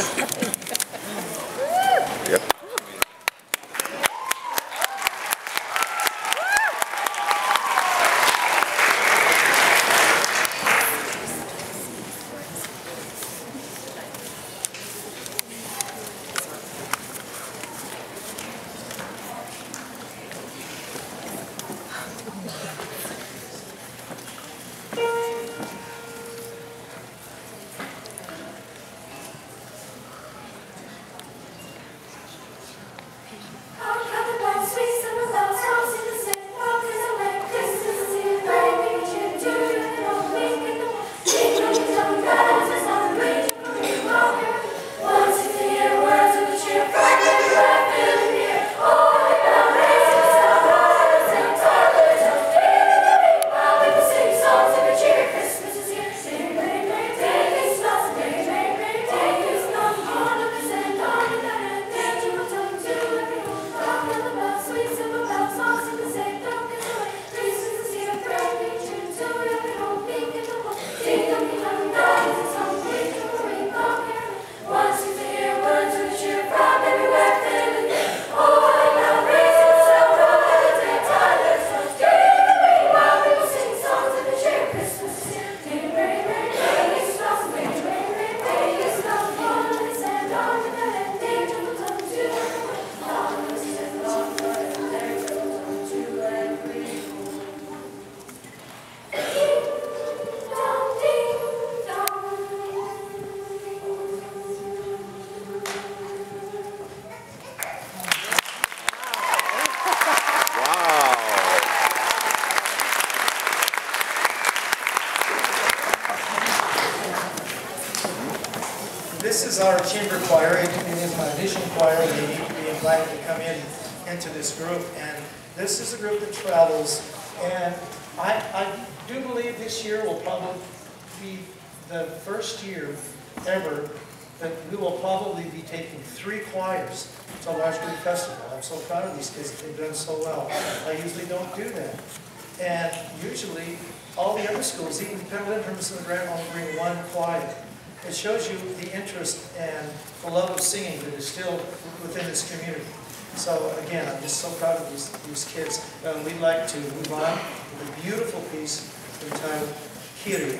Yep. Wow. This is our chamber choir, it is my audition choir, they need to be invited to come in into this group, and this is a group that travels, and I, I do believe this year will probably be the first year ever that we will probably be taking three choirs to a Large Group Festival. I'm so proud of these kids, they've done so well. I usually don't do that. And usually, all the other schools, even Pendleton, Hermiston, and Grant, only bring one choir. It shows you the interest and the love of singing that is still within this community. So again, I'm just so proud of these, these kids. We'd like to move on with a beautiful piece entitled Kyrie.